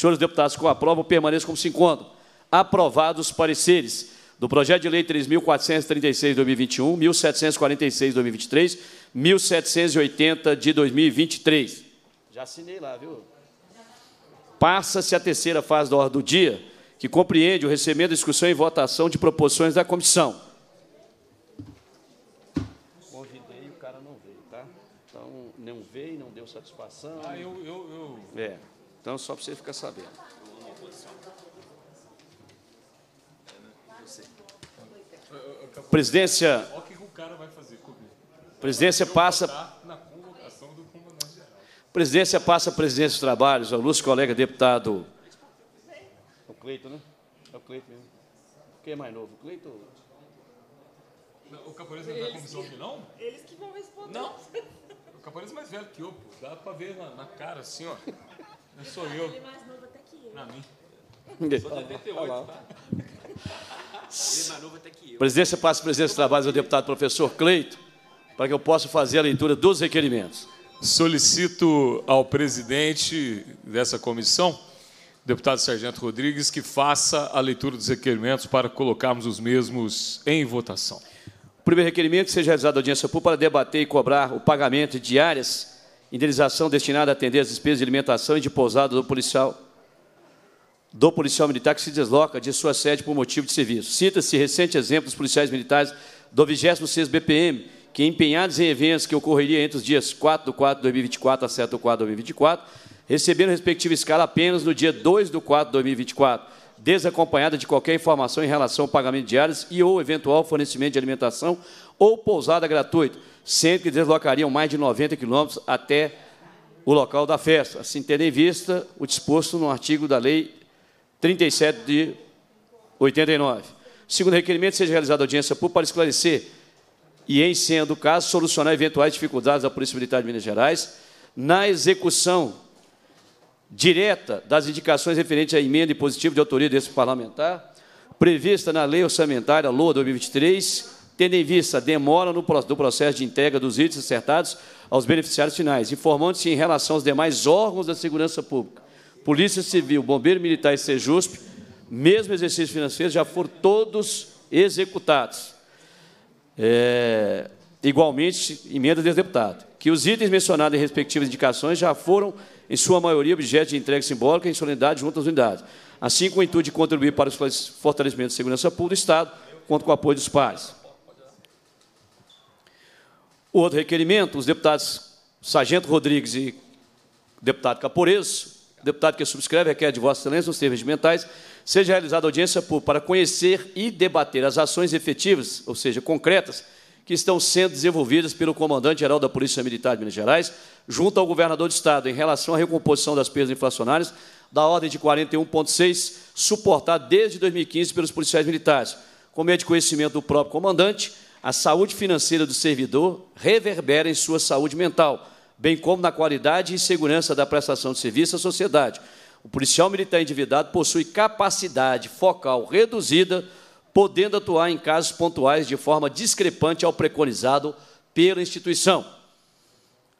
Senhores deputados que o aprovam, permaneçam como se encontram. Aprovados os pareceres do projeto de lei 3.436 de 2021, 1.746 de 2023, 1.780 de 2023. Já assinei lá, viu? Passa-se a terceira fase da ordem do dia, que compreende o recebimento, discussão e votação de proposições da comissão. Convidei o cara não veio, tá? Então, não veio, não deu satisfação. Ah, eu. eu, eu... É. Então, só para você ficar sabendo. Presidência. Olha o que o cara vai fazer comigo. Presidência passa. Na convocação do comandante geral. Presidência passa a presidência dos trabalhos ao ilustre colega deputado. O Cleito, né? É o Cleito mesmo. Quem é mais novo? O Cleito? O Capoeira não está na comissão aqui, não? Eles que vão responder. Não. O Capoeira é mais velho que eu, pô. Dá para ver na, na, cara assim, ó. Não sou eu. Ele é mais novo até que eu. Na mim. Sou de 88, tá? Ele é mais novo até que eu. Presidência passa a presidência dos trabalhos ao deputado professor Cleito, para que eu possa fazer a leitura dos requerimentos. Solicito ao presidente dessa comissão, deputado Sargento Rodrigues, que faça a leitura dos requerimentos para colocarmos os mesmos em votação. O primeiro requerimento que seja realizado audiência pública para debater e cobrar o pagamento de diárias, indenização destinada a atender as despesas de alimentação e de pousada do policial do policial militar que se desloca de sua sede por motivo de serviço. Cita-se recente exemplo dos policiais militares do 26º BPM, que empenhados em eventos que ocorreria entre os dias 4 de 4 de 2024 a 7 de 4 de 2024, receberam respectiva escala apenas no dia 2 de 4 de 2024, desacompanhada de qualquer informação em relação ao pagamento de diárias e ou eventual fornecimento de alimentação ou pousada gratuita, sempre que deslocariam mais de 90 quilômetros até o local da festa, assim tendo em vista o disposto no artigo da Lei 37 de 89. Segundo requerimento, seja realizada audiência pública para esclarecer e, em sendo o caso, solucionar eventuais dificuldades da Polícia Militar de Minas Gerais na execução direta das indicações referentes à emenda impositiva de autoria desse parlamentar, prevista na Lei Orçamentária LOA 2023, tendo em vista a demora no, do processo de entrega dos itens acertados aos beneficiários finais, informando-se em relação aos demais órgãos da segurança pública Polícia Civil, Bombeiro Militar e Sejusp, mesmo exercício financeiro, já foram todos executados. É, igualmente, emenda desse deputado. Que os itens mencionados em respectivas indicações já foram, em sua maioria, objeto de entrega simbólica em solenidade junto às unidades, assim com o intuito de contribuir para o fortalecimento da segurança pública do Estado, quanto com o apoio dos pares. O outro requerimento, os deputados Sargento Rodrigues e deputado Caporeso, deputado que subscreve requer de Vossa Excelência, nos termos regimentais, seja realizada audiência pública para conhecer e debater as ações efetivas, ou seja, concretas, que estão sendo desenvolvidas pelo comandante-geral da Polícia Militar de Minas Gerais, junto ao governador do Estado, em relação à recomposição das perdas inflacionárias da ordem de 41,6, suportada desde 2015 pelos policiais militares. Como é de conhecimento do próprio comandante, a saúde financeira do servidor reverbera em sua saúde mental, bem como na qualidade e segurança da prestação de serviço à sociedade. O policial militar endividado possui capacidade focal reduzida, podendo atuar em casos pontuais de forma discrepante ao preconizado pela instituição.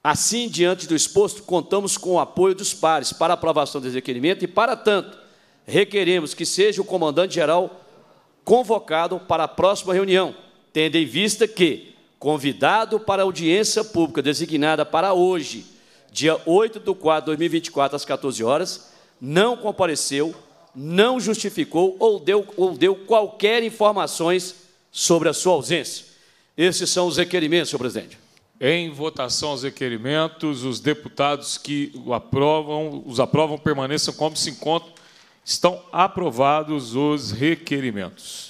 Assim, diante do exposto, contamos com o apoio dos pares para aprovação desse requerimento e, para tanto, requeremos que seja o comandante-geral convocado para a próxima reunião, tendo em vista que convidado para audiência pública designada para hoje, dia 8 de 4 de 2024, às 14 horas, não compareceu, não justificou ou deu, ou deu qualquer informações sobre a sua ausência. Esses são os requerimentos, senhor presidente. Em votação os requerimentos, os deputados que aprovam, os aprovam permaneçam como se encontram. Estão aprovados os requerimentos.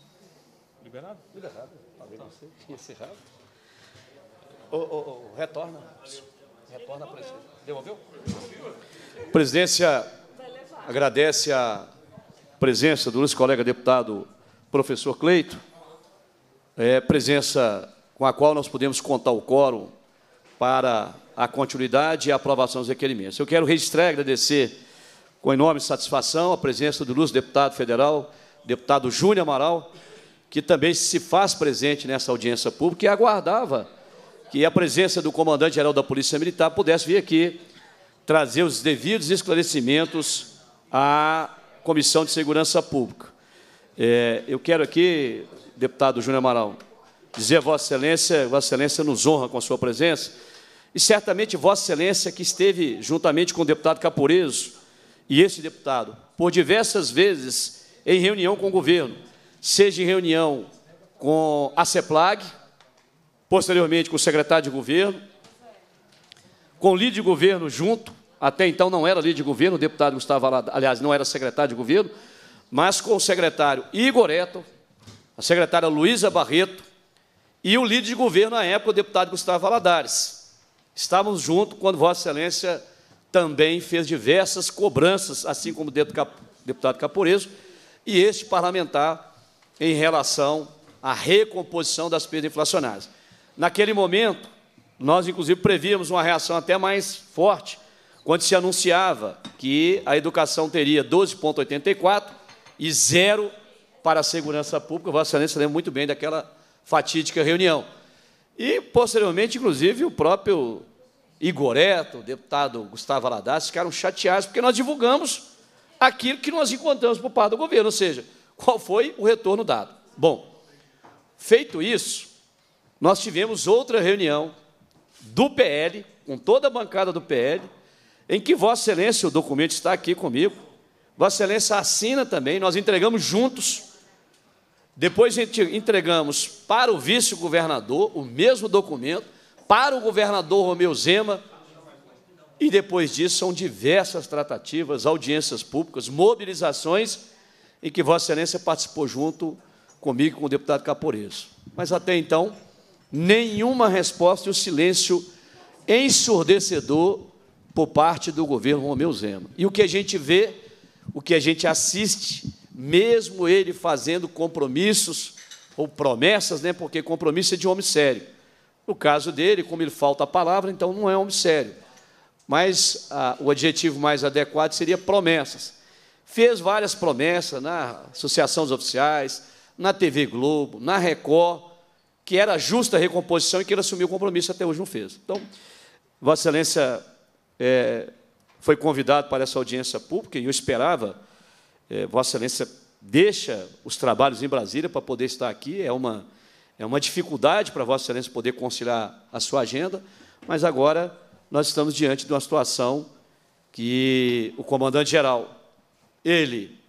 Liberado? Liberado. Falei tá. você. Tinha encerrado. Ô, ô, ô, retorna. Retorna a presidência. Devolveu? Presidência. Agradece a presença do nosso colega deputado professor Cleito, é, presença com a qual nós podemos contar o quórum para a continuidade e a aprovação dos requerimentos. Eu quero registrar e agradecer com enorme satisfação a presença do ilustre deputado federal, deputado Júnior Amaral, que também se faz presente nessa audiência pública e aguardava que a presença do comandante-geral da Polícia Militar pudesse vir aqui trazer os devidos esclarecimentos à Comissão de Segurança Pública. É, eu quero aqui, deputado Júnior Amaral, dizer a Vossa Excelência, Vossa Excelência nos honra com a sua presença, e certamente Vossa Excelência, que esteve juntamente com o deputado Caporeso e esse deputado, por diversas vezes em reunião com o governo, seja em reunião com a CEPLAG, posteriormente com o secretário de governo, com o líder de governo junto, até então não era líder de governo, o deputado Gustavo Alada, aliás, não era secretário de governo, mas com o secretário Igor Eto, a secretária Luísa Barreto e o líder de governo na época, o deputado Gustavo Valadares. Estávamos juntos quando Vossa Excelência também fez diversas cobranças, assim como o deputado Caporeso, e este parlamentar em relação à recomposição das perdas inflacionárias. Naquele momento, nós, inclusive, prevíamos uma reação até mais forte, quando se anunciava que a educação teria 12,84 e zero para a segurança pública. Vossa Excelência lembra muito bem daquela fatídica reunião. E, posteriormente, inclusive, o próprio Igoreto, o deputado Gustavo Aladaz, ficaram chateados, porque nós divulgamos aquilo que nós encontramos por parte do governo, ou seja, qual foi o retorno dado. Bom, feito isso, nós tivemos outra reunião do PL, com toda a bancada do PL, em que Vossa Excelência, o documento está aqui comigo, Vossa Excelência assina também, nós entregamos juntos depois entregamos para o vice-governador o mesmo documento, para o governador Romeu Zema, e depois disso são diversas tratativas, audiências públicas, mobilizações, em que Vossa Excelência participou junto comigo com o deputado Caporeso. Mas até então, nenhuma resposta e o silêncio ensurdecedor por parte do governo Romeu Zema. E o que a gente vê, o que a gente assiste, mesmo ele fazendo compromissos ou promessas, né, porque compromisso é de homem sério. No caso dele, como ele falta a palavra, então não é homem sério. Mas ah, o adjetivo mais adequado seria promessas. Fez várias promessas na Associação dos Oficiais, na TV Globo, na Record, que era justa a recomposição e que ele assumiu o compromisso, até hoje não fez. Então, Vossa Excelência é, foi convidado para essa audiência pública e eu esperava é, Vossa Excelência deixa os trabalhos em Brasília para poder estar aqui, é uma, é uma dificuldade para Vossa Excelência poder conciliar a sua agenda, mas agora nós estamos diante de uma situação que o comandante-geral, ele,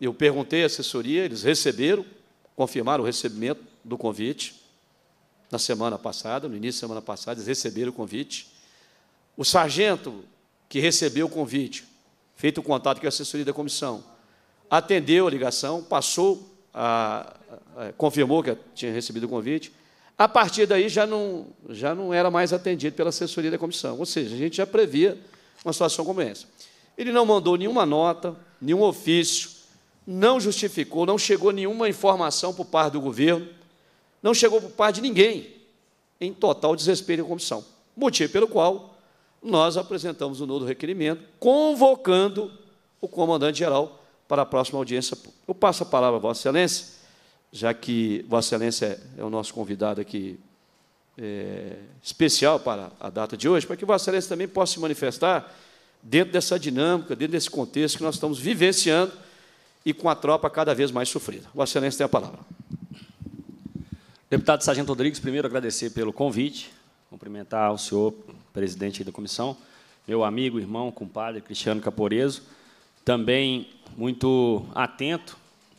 eu perguntei à assessoria, eles receberam, confirmaram o recebimento do convite na semana passada, no início da semana passada, eles receberam o convite. O sargento que recebeu o convite, feito o contato com a assessoria da comissão, atendeu a ligação, passou, a, a, confirmou que tinha recebido o convite. A partir daí já não, já não era mais atendido pela assessoria da comissão. Ou seja, a gente já previa uma situação como essa. Ele não mandou nenhuma nota, nenhum ofício, não justificou, não chegou nenhuma informação por parte do governo, não chegou por parte de ninguém, em total desrespeito à comissão. Motivo pelo qual nós apresentamos o um novo requerimento, convocando o comandante-geral para a próxima audiência. Eu passo a palavra a Vossa Excelência, já que Vossa Excelência é o nosso convidado aqui é, especial para a data de hoje, para que Vossa Excelência também possa se manifestar dentro dessa dinâmica, dentro desse contexto que nós estamos vivenciando e com a tropa cada vez mais sofrida. Vossa Excelência tem a palavra. Deputado Sargento Rodrigues, primeiro agradecer pelo convite, cumprimentar o senhor, presidente da comissão, meu amigo, irmão, compadre Cristiano Caporeso, também muito atento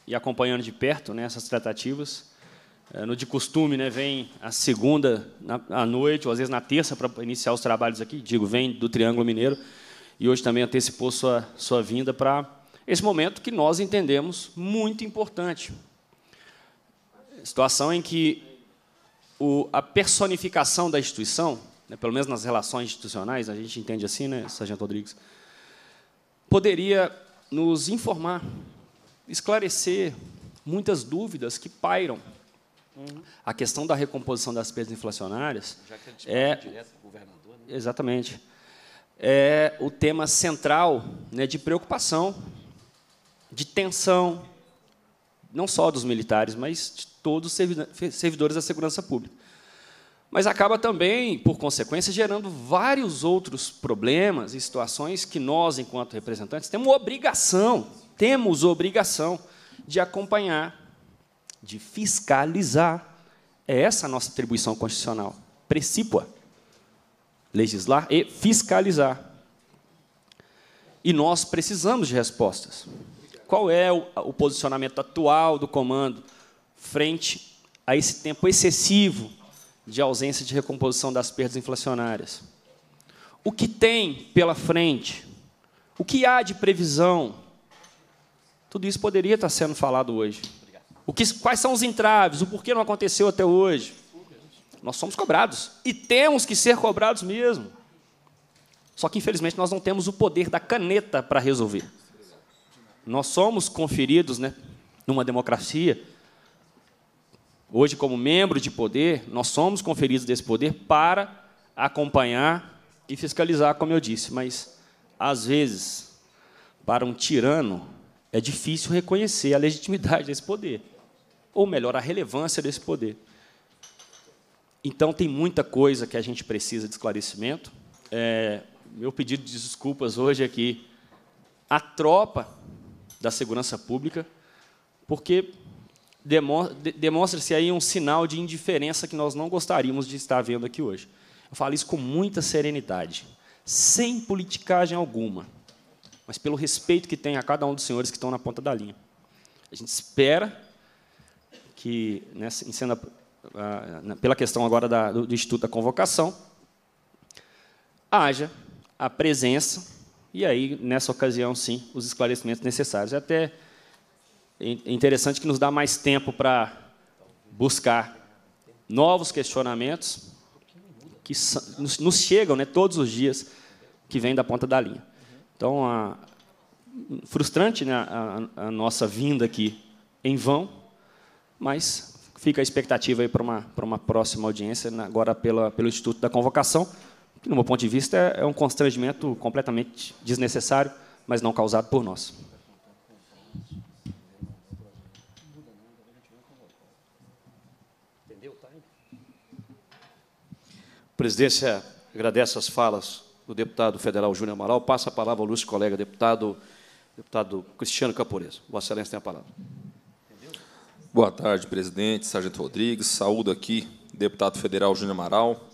e acompanhando de perto né, essas tratativas. É, no de costume, né, vem a segunda à noite, ou às vezes na terça, para iniciar os trabalhos aqui. Digo, vem do Triângulo Mineiro. E hoje também antecipou sua, sua vinda para esse momento que nós entendemos muito importante. Situação em que o, a personificação da instituição, né, pelo menos nas relações institucionais, a gente entende assim, né, Sargento Rodrigues, poderia nos informar, esclarecer muitas dúvidas que pairam. A questão da recomposição das perdas inflacionárias é exatamente é o tema central né, de preocupação, de tensão, não só dos militares, mas de todos os servidores da segurança pública. Mas acaba também, por consequência, gerando vários outros problemas e situações que nós, enquanto representantes, temos obrigação, temos obrigação de acompanhar, de fiscalizar. É essa a nossa atribuição constitucional, precípua. Legislar e fiscalizar. E nós precisamos de respostas. Qual é o, o posicionamento atual do comando frente a esse tempo excessivo de ausência de recomposição das perdas inflacionárias? O que tem pela frente? O que há de previsão? Tudo isso poderia estar sendo falado hoje. O que, quais são os entraves? O porquê não aconteceu até hoje? Nós somos cobrados e temos que ser cobrados mesmo. Só que, infelizmente, nós não temos o poder da caneta para resolver. Nós somos conferidos, né, numa democracia, hoje, como membro de poder, nós somos conferidos desse poder para acompanhar e fiscalizar, como eu disse, mas, às vezes, para um tirano, é difícil reconhecer a legitimidade desse poder, ou melhor, a relevância desse poder. Então, tem muita coisa que a gente precisa de esclarecimento. É, meu pedido de desculpas hoje é que a tropa da segurança pública, porque demonstra-se aí um sinal de indiferença que nós não gostaríamos de estar vendo aqui hoje. Eu falo isso com muita serenidade, sem politicagem alguma, mas pelo respeito que tem a cada um dos senhores que estão na ponta da linha. A gente espera que, nessa, sendo, uh, pela questão agora da, do, do Instituto da Convocação, haja a presença, e aí, nessa ocasião, sim, os esclarecimentos necessários. É até interessante que nos dá mais tempo para buscar novos questionamentos que nos chegam né, todos os dias, que vêm da ponta da linha. Então, a, frustrante né, a, a, nossa vinda aqui em vão, mas fica a expectativa para uma, para uma próxima audiência, agora pela, pelo Instituto da Convocação, que, no meu ponto de vista, é, é um constrangimento completamente desnecessário, mas não causado por nós. Presidência agradece as falas do deputado federal Júnior Amaral. Passa a palavra ao ilustre colega deputado, deputado Cristiano Caporeso. Vossa Excelência tem a palavra. Boa tarde, presidente, Sargento Rodrigues. Saúdo aqui deputado federal Júnior Amaral,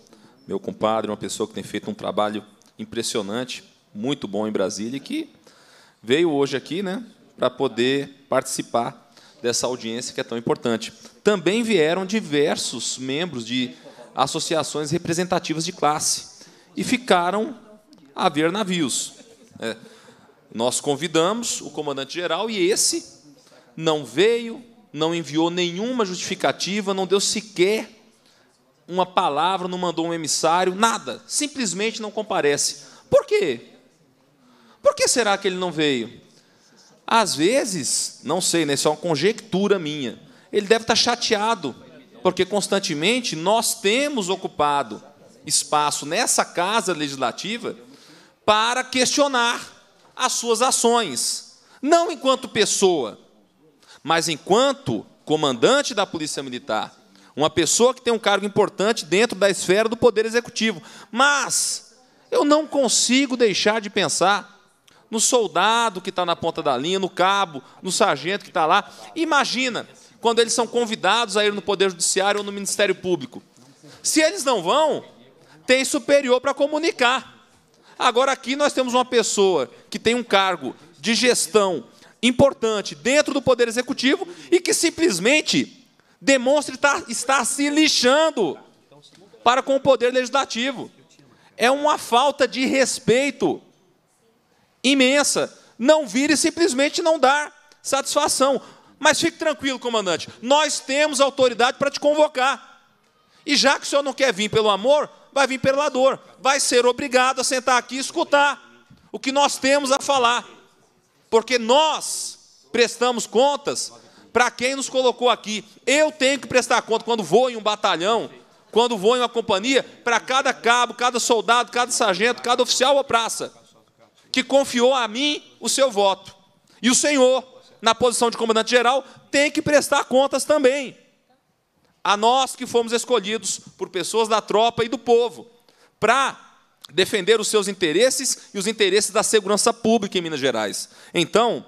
meu compadre, uma pessoa que tem feito um trabalho impressionante, muito bom em Brasília e que veio hoje aqui né, para poder participar dessa audiência que é tão importante. Também vieram diversos membros de associações representativas de classe e ficaram a ver navios. É, nós convidamos o comandante-geral e esse não veio, não enviou nenhuma justificativa, não deu sequer uma palavra, não mandou um emissário, nada, simplesmente não comparece. Por quê? Por que será que ele não veio? Às vezes, não sei, né, isso é uma conjectura minha. Ele deve estar chateado, porque constantemente nós temos ocupado espaço nessa casa legislativa para questionar as suas ações, não enquanto pessoa, mas enquanto comandante da Polícia Militar, uma pessoa que tem um cargo importante dentro da esfera do Poder Executivo. Mas eu não consigo deixar de pensar no soldado que está na ponta da linha, no cabo, no sargento que está lá. Imagina quando eles são convidados a ir no Poder Judiciário ou no Ministério Público. Se eles não vão, tem superior para comunicar. Agora, aqui nós temos uma pessoa que tem um cargo de gestão importante dentro do Poder Executivo e que simplesmente demonstra estar, estar se lixando para com o poder legislativo. É uma falta de respeito imensa. Não vir e simplesmente não dar satisfação. Mas fique tranquilo, comandante, nós temos autoridade para te convocar. E já que o senhor não quer vir pelo amor, vai vir pela dor. Vai ser obrigado a sentar aqui e escutar o que nós temos a falar. Porque nós prestamos contas para quem nos colocou aqui. Eu tenho que prestar conta quando vou em um batalhão, quando vou em uma companhia, para cada cabo, cada soldado, cada sargento, cada oficial ou praça, que confiou a mim o seu voto. E o senhor, na posição de comandante-geral, tem que prestar contas também. A nós que fomos escolhidos por pessoas da tropa e do povo, para defender os seus interesses e os interesses da segurança pública em Minas Gerais. Então,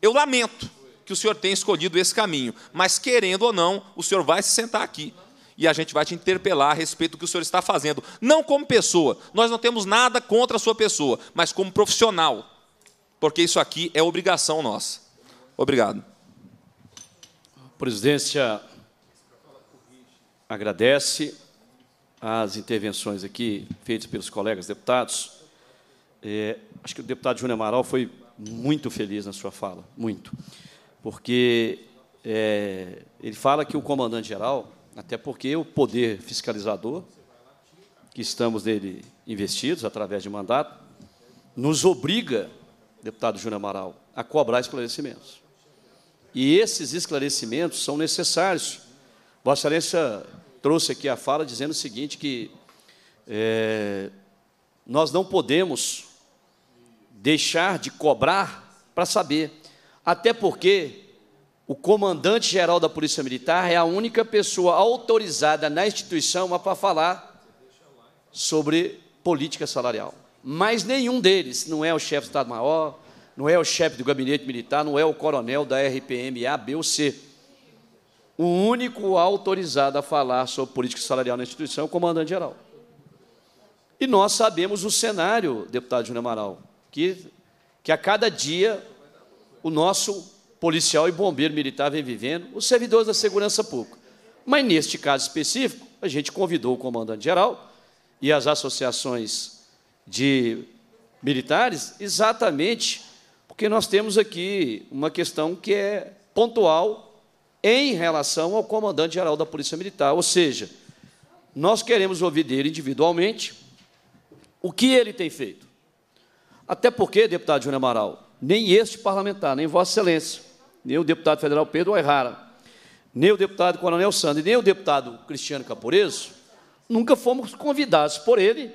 eu lamento que o senhor tenha escolhido esse caminho, mas querendo ou não, o senhor vai se sentar aqui e a gente vai te interpelar a respeito do que o senhor está fazendo, não como pessoa. Nós não temos nada contra a sua pessoa, mas como profissional, porque isso aqui é obrigação nossa. Obrigado. A presidência agradece as intervenções aqui feitas pelos colegas deputados. É, acho que o deputado Júnior Amaral foi muito feliz na sua fala, muito. Porque é, ele fala que o comandante-geral, até porque o poder fiscalizador, que estamos nele investidos através de mandato, nos obriga, deputado Júnior Amaral, a cobrar esclarecimentos. E esses esclarecimentos são necessários. Vossa Excelência trouxe aqui a fala dizendo o seguinte, que é, nós não podemos deixar de cobrar para saber, até porque o comandante-geral da Polícia Militar é a única pessoa autorizada na instituição para falar sobre política salarial. Mas nenhum deles, não é o chefe do Estado-Maior, não é o chefe do gabinete militar, não é o coronel da RPM A, B ou C o único autorizado a falar sobre política salarial na instituição é o comandante-geral. E nós sabemos o cenário, deputado Júnior Amaral, que, que a cada dia o nosso policial e bombeiro militar vem vivendo, os servidores da segurança pública. Mas, neste caso específico, a gente convidou o comandante-geral e as associações de militares exatamente porque nós temos aqui uma questão que é pontual em relação ao comandante-geral da Polícia Militar. Ou seja, nós queremos ouvir dele individualmente o que ele tem feito. Até porque, deputado Júnior Amaral, nem este parlamentar, nem Vossa Excelência, nem o deputado federal Pedro Oerrara, nem o deputado Coronel Sandro, nem o deputado Cristiano Caporeso, nunca fomos convidados por ele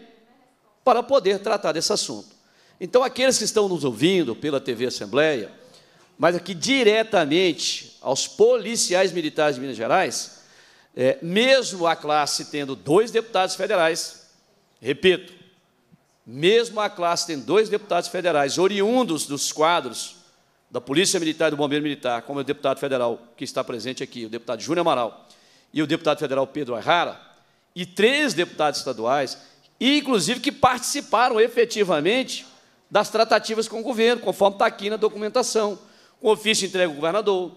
para poder tratar desse assunto. Então, aqueles que estão nos ouvindo pela TV Assembleia, mas aqui diretamente aos policiais militares de Minas Gerais, é, mesmo a classe tendo dois deputados federais, repito, mesmo a classe tendo dois deputados federais oriundos dos quadros da Polícia Militar e do Bombeiro Militar, como o deputado federal que está presente aqui, o deputado Júnior Amaral, e o deputado federal Pedro Arrara, e três deputados estaduais, inclusive que participaram efetivamente das tratativas com o governo, conforme está aqui na documentação com ofício entregue ao governador,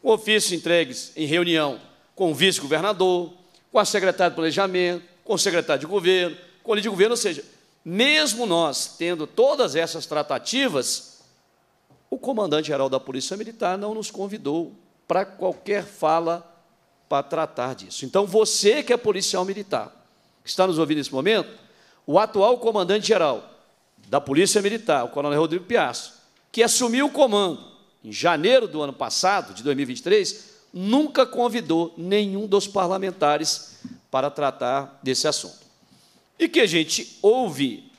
com ofício entregues em reunião com o vice-governador, com a secretária de planejamento, com o secretário de governo, com o líder de governo, ou seja, mesmo nós tendo todas essas tratativas, o comandante-geral da Polícia Militar não nos convidou para qualquer fala para tratar disso. Então, você que é policial militar, que está nos ouvindo nesse momento, o atual comandante-geral da Polícia Militar, o coronel Rodrigo Piastro, que assumiu o comando em janeiro do ano passado, de 2023, nunca convidou nenhum dos parlamentares para tratar desse assunto. E que a gente ouve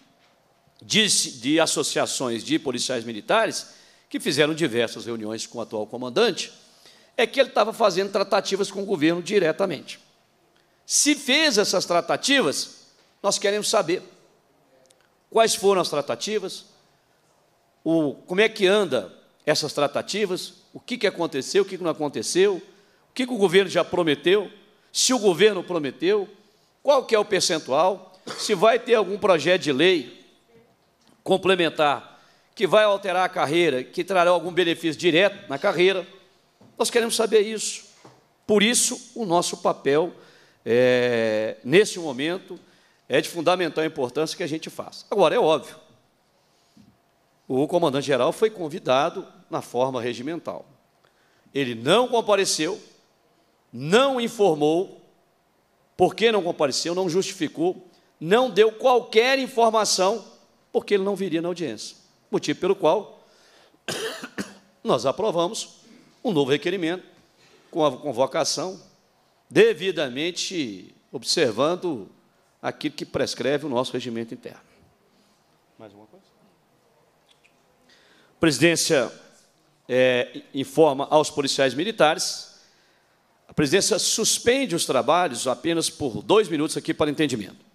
de, de associações de policiais militares que fizeram diversas reuniões com o atual comandante, é que ele estava fazendo tratativas com o governo diretamente. Se fez essas tratativas, nós queremos saber quais foram as tratativas, o, como é que anda essas tratativas, o que, que aconteceu, o que, que não aconteceu, o que, que o governo já prometeu, se o governo prometeu, qual que é o percentual, se vai ter algum projeto de lei complementar que vai alterar a carreira, que trará algum benefício direto na carreira. Nós queremos saber isso. Por isso, o nosso papel, é, nesse momento, é de fundamental importância que a gente faça. Agora, é óbvio, o comandante-geral foi convidado na forma regimental. Ele não compareceu, não informou, por que não compareceu, não justificou, não deu qualquer informação, porque ele não viria na audiência. Motivo pelo qual nós aprovamos um novo requerimento com a convocação devidamente observando aquilo que prescreve o nosso regimento interno. Mais uma presidência é, informa aos policiais militares. A presidência suspende os trabalhos apenas por dois minutos aqui para entendimento.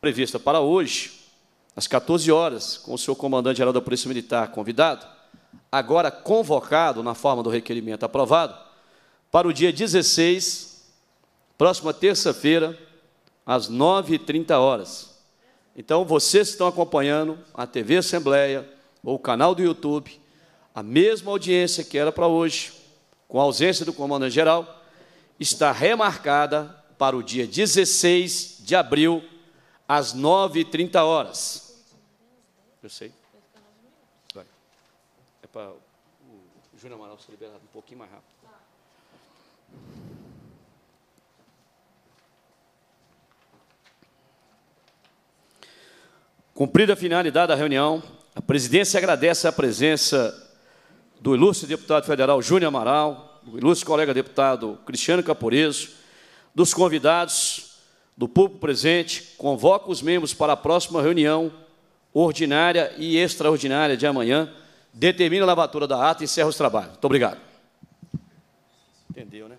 Prevista para hoje, às 14 horas, com o senhor comandante-geral da Polícia Militar convidado, agora convocado na forma do requerimento aprovado, para o dia 16, próxima terça-feira, às 9h30 horas. Então, vocês estão acompanhando a TV Assembleia ou o canal do YouTube, a mesma audiência que era para hoje, com a ausência do comandante-geral, está remarcada para o dia 16 de abril, às 9h30 horas. Eu sei. Vai. É para o Júnior Amaral ser liberado um pouquinho mais rápido. Cumprida a finalidade da reunião, a presidência agradece a presença do ilustre deputado federal Júnior Amaral, do ilustre colega deputado Cristiano Caporeso, dos convidados, do público presente, convoca os membros para a próxima reunião ordinária e extraordinária de amanhã, determina a lavatura da ata e encerra os trabalhos. Muito obrigado. Entendeu, né?